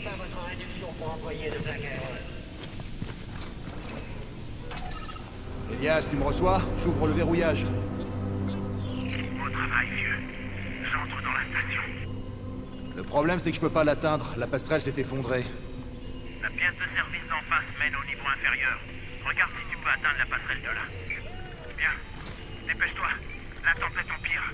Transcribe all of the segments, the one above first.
pas votre induction pour employer de. Elias, tu me reçois J'ouvre le verrouillage. Au travail, vieux. J'entre dans la station. Le problème, c'est que je peux pas l'atteindre. La passerelle s'est effondrée. La pièce de service d'en face mène au niveau inférieur. Regarde si tu peux atteindre la passerelle de là. Bien. Dépêche-toi. La tempête empire.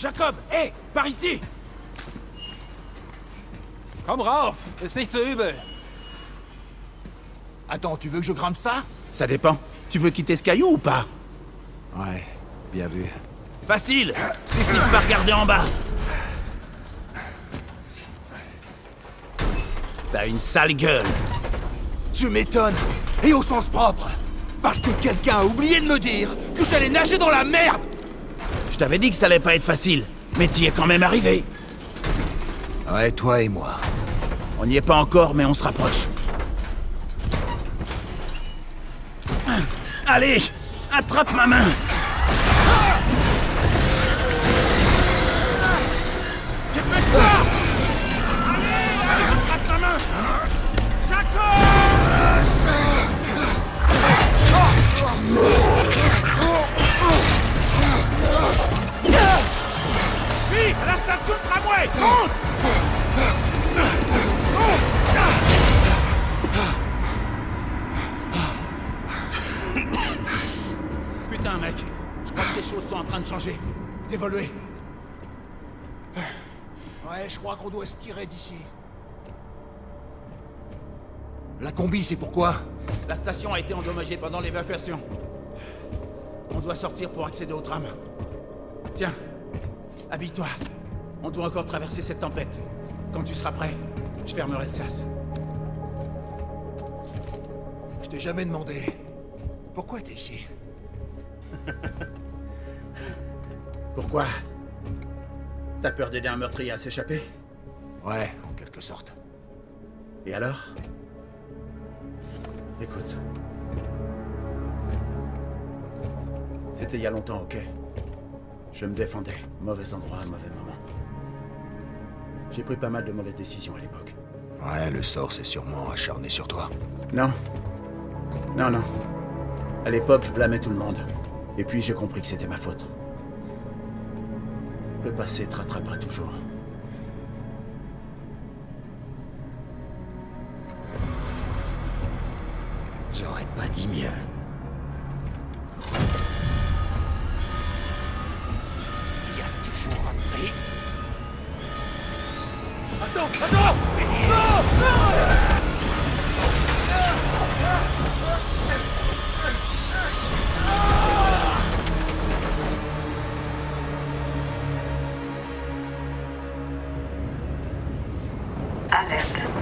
Jacob Hé Par ici. Komm rauf, ist nicht so übel. Attends, tu veux que je grimpe ça? Ça dépend. Tu veux quitter ce caillou ou pas? Ouais, bien vu. Facile. Suffit de pas regarder en bas. T'as une sale gueule. Tu m'étonnes. Et au sens propre. Parce que quelqu'un a oublié de me dire que j'allais nager dans la merde t'avais dit que ça allait pas être facile, mais t'y es quand même arrivé. Ouais, toi et moi. On n'y est pas encore, mais on se rapproche. Allez Attrape ma main Qu'on doit se tirer d'ici. La combi, c'est pourquoi La station a été endommagée pendant l'évacuation. On doit sortir pour accéder au tram. Tiens, habille-toi. On doit encore traverser cette tempête. Quand tu seras prêt, je fermerai le sas. Je t'ai jamais demandé. Pourquoi t'es ici? Pourquoi? T'as peur d'aider un meurtrier à s'échapper? Ouais, en quelque sorte. Et alors? Écoute. C'était il y a longtemps, ok? Je me défendais. Mauvais endroit, mauvais moment. J'ai pris pas mal de mauvaises décisions à l'époque. Ouais, le sort s'est sûrement acharné sur toi. Non. Non, non. À l'époque, je blâmais tout le monde. Et puis j'ai compris que c'était ma faute. Le passé te rattrapera toujours. J'aurais pas dit mieux. Il y a toujours un prix Attends Attends Alerte.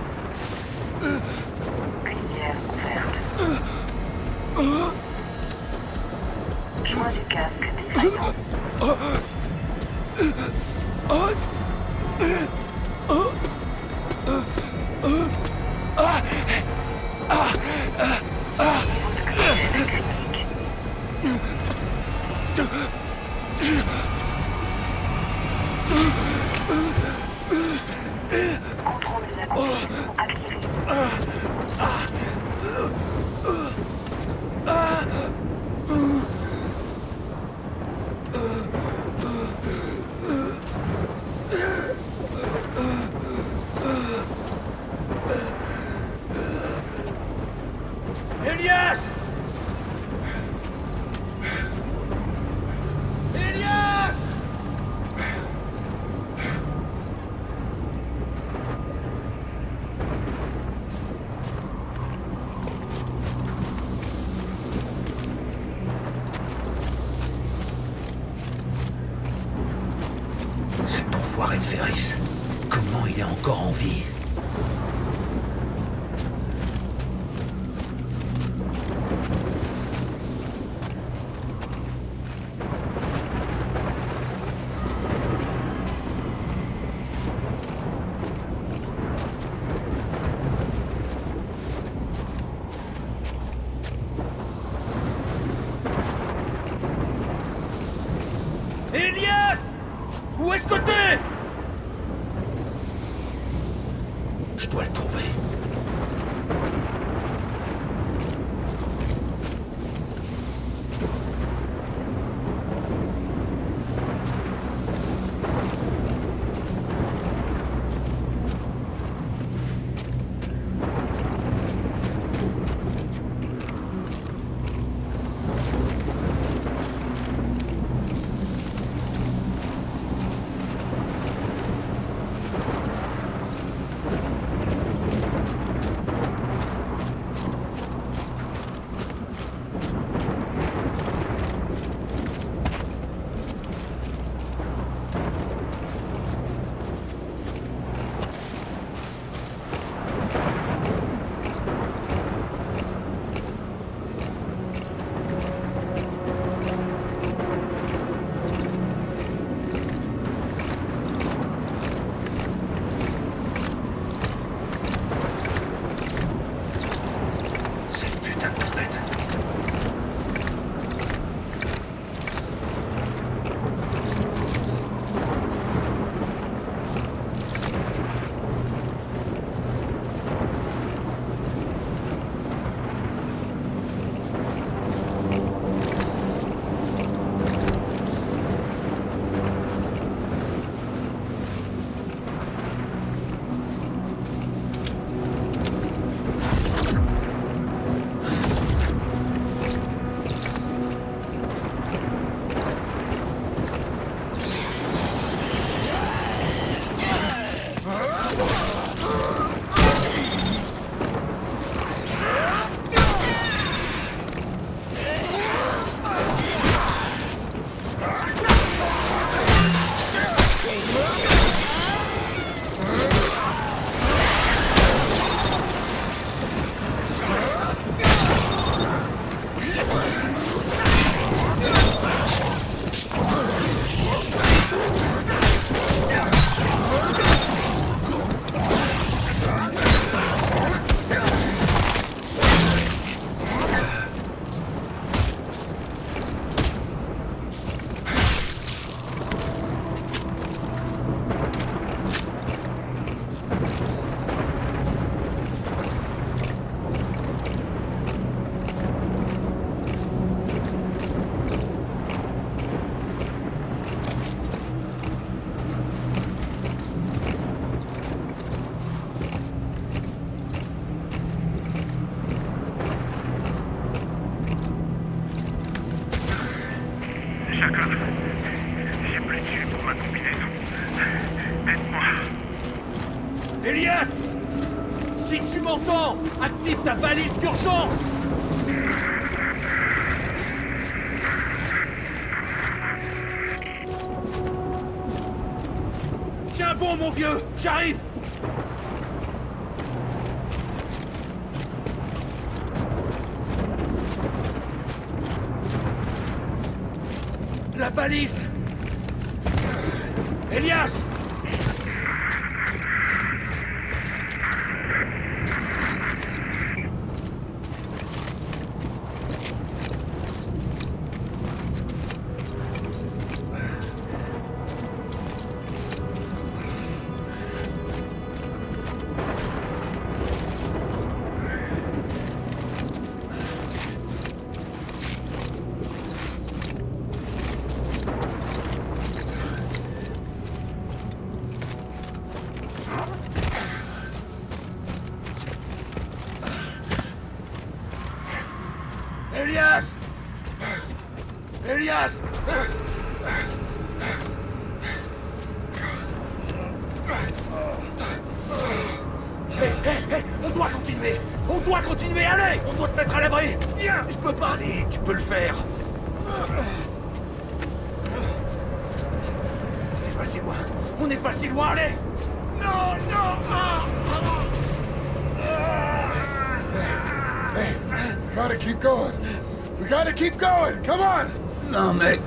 On.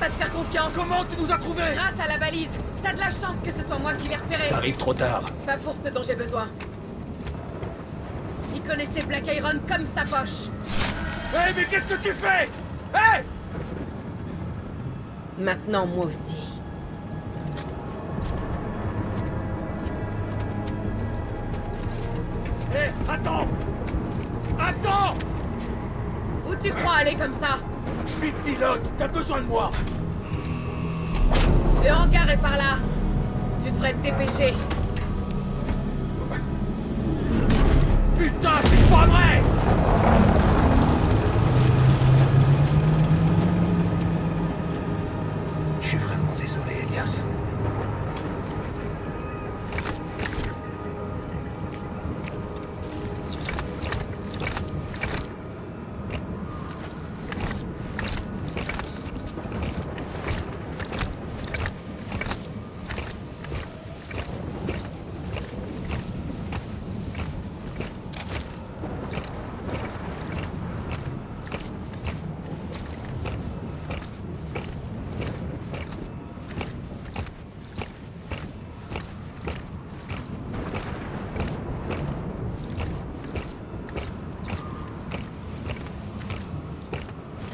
Pas te faire confiance. Comment tu nous as trouvés? Grâce à la balise, t'as de la chance que ce soit moi qui l'ai repéré. T'arrives trop tard. Pas pour ce dont j'ai besoin. Il connaissait Black Iron comme sa poche. Hé, mais qu'est-ce que tu fais? Hé Maintenant, moi aussi. Hé, attends Attends Où tu crois aller comme ça? Je suis pilote, t'as besoin de moi Le hangar est par là. Tu devrais te dépêcher. Putain, c'est pas vrai Je suis vraiment désolé, Elias.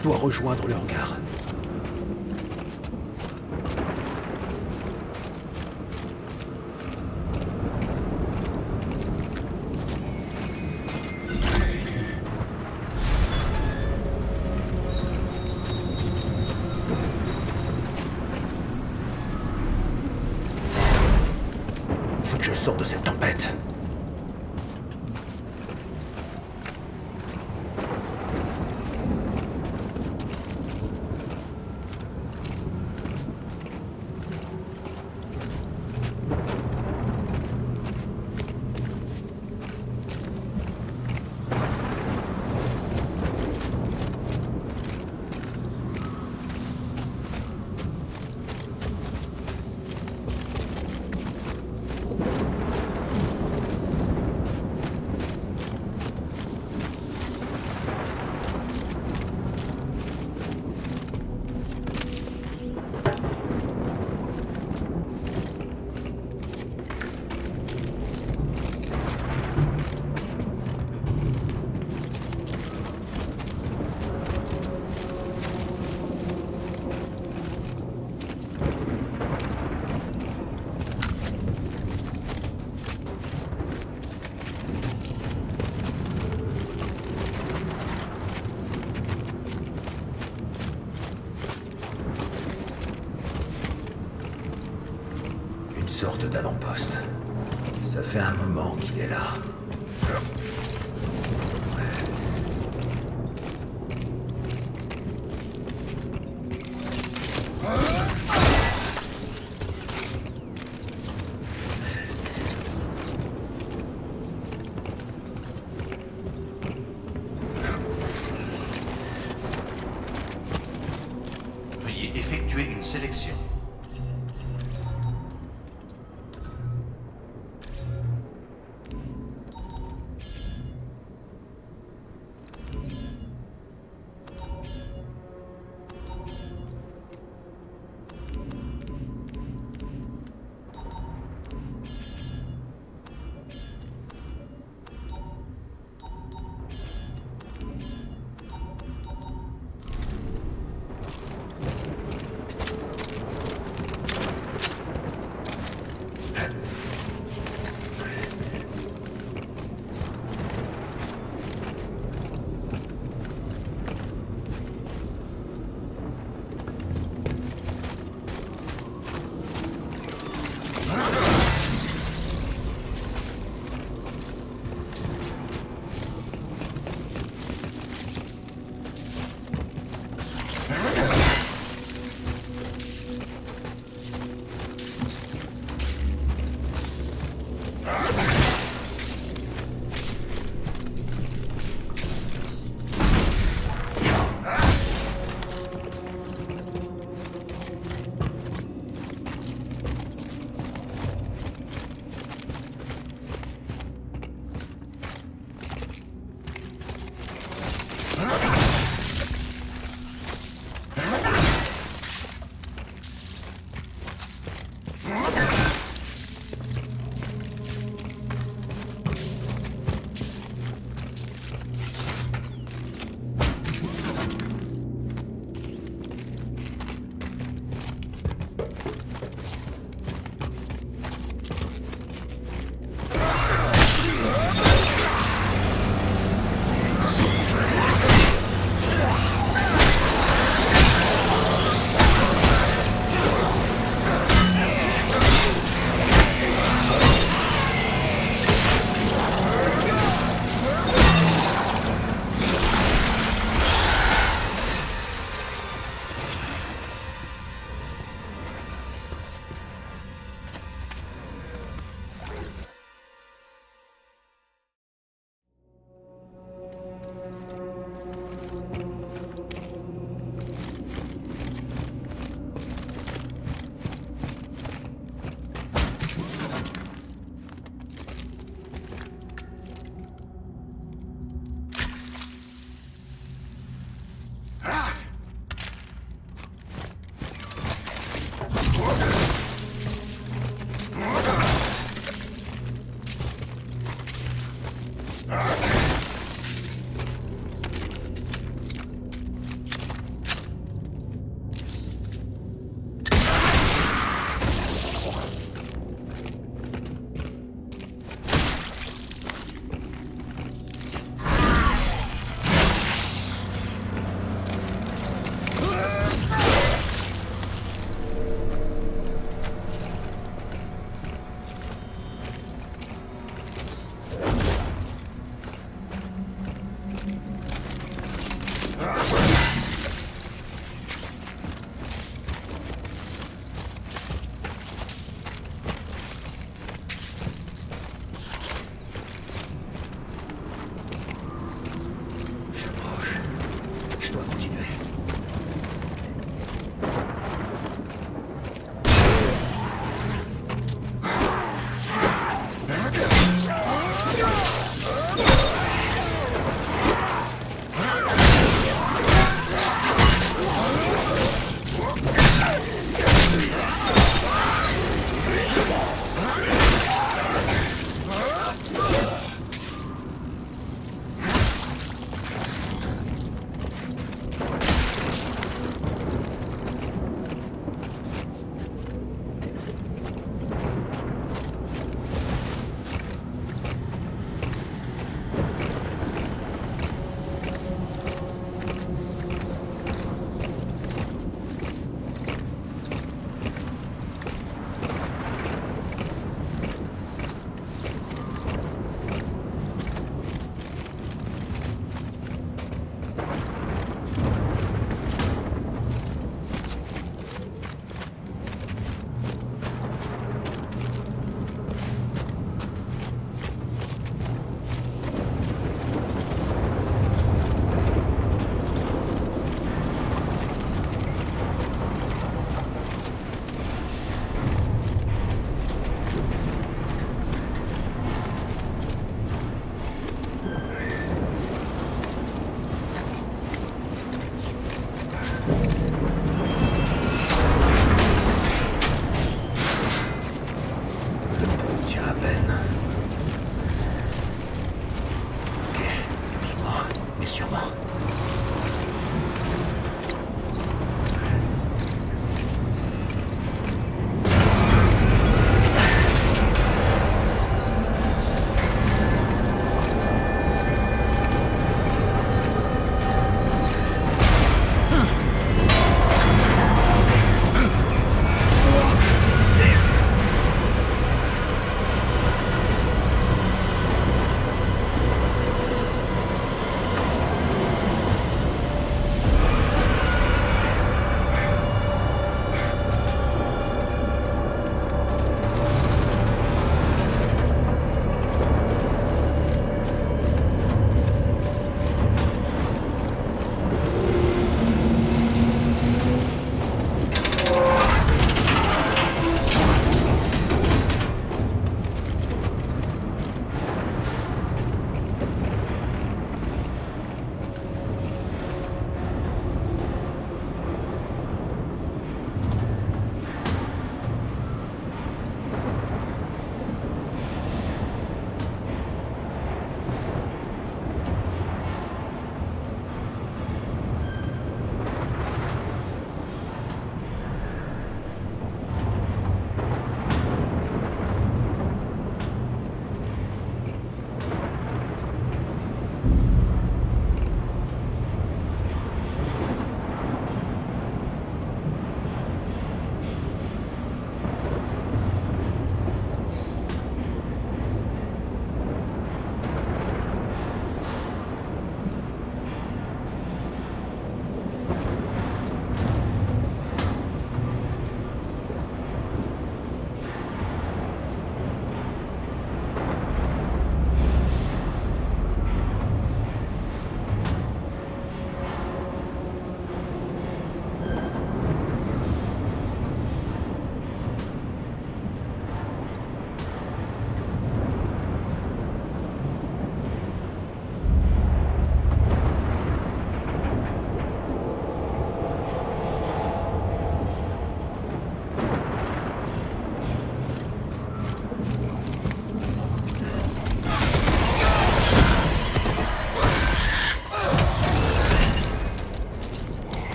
Je dois rejoindre le hangar. Faut que je sorte de cette tempête. Une sorte d'avant-poste. Ça fait un moment qu'il est là.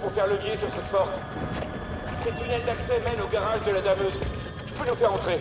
Pour faire levier sur cette porte. Ces tunnels d'accès mènent au garage de la dameuse. Je peux nous faire entrer.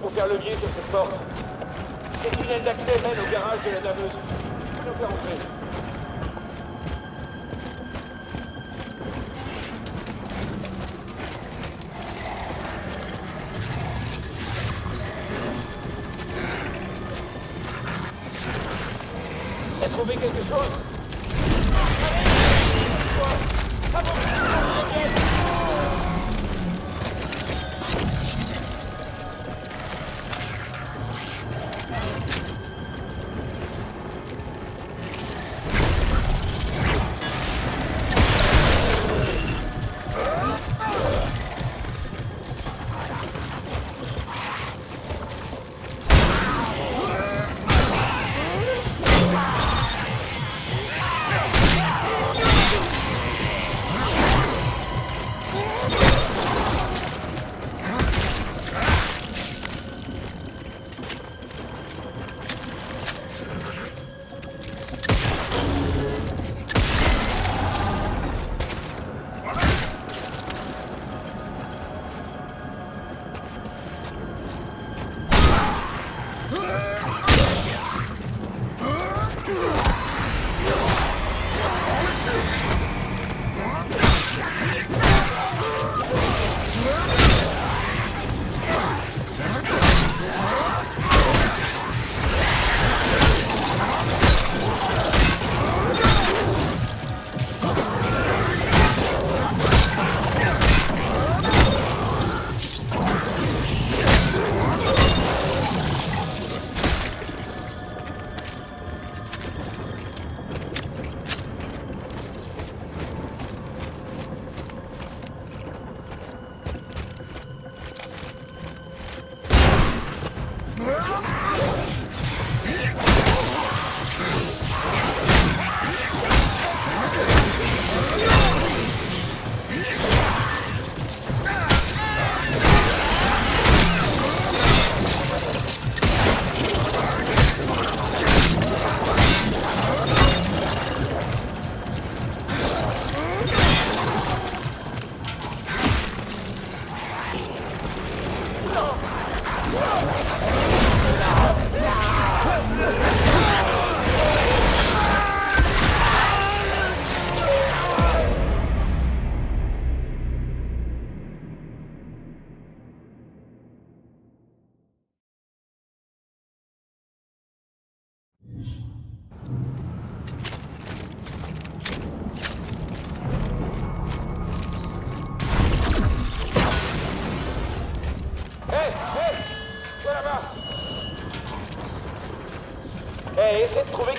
Pour faire levier sur cette porte. Ces tunnels d'accès mènent au garage de la dameuse.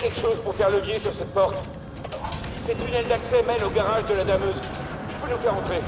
Quelque chose pour faire levier sur cette porte. Ces tunnels d'accès mènent au garage de la dameuse. Je peux nous faire entrer.